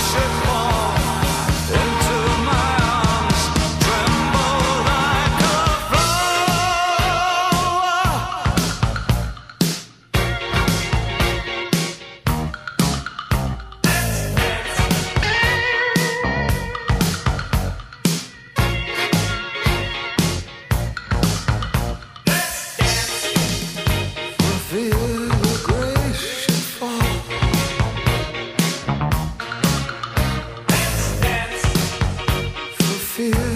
should feel